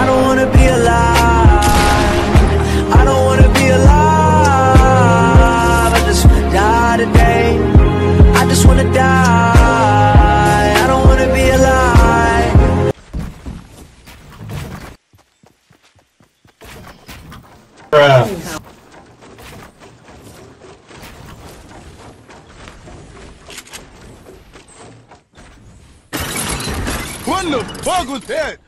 I don't wanna be alive. I don't wanna be alive. I just wanna die today. I just wanna die. I don't wanna be alive. What the fuck was that?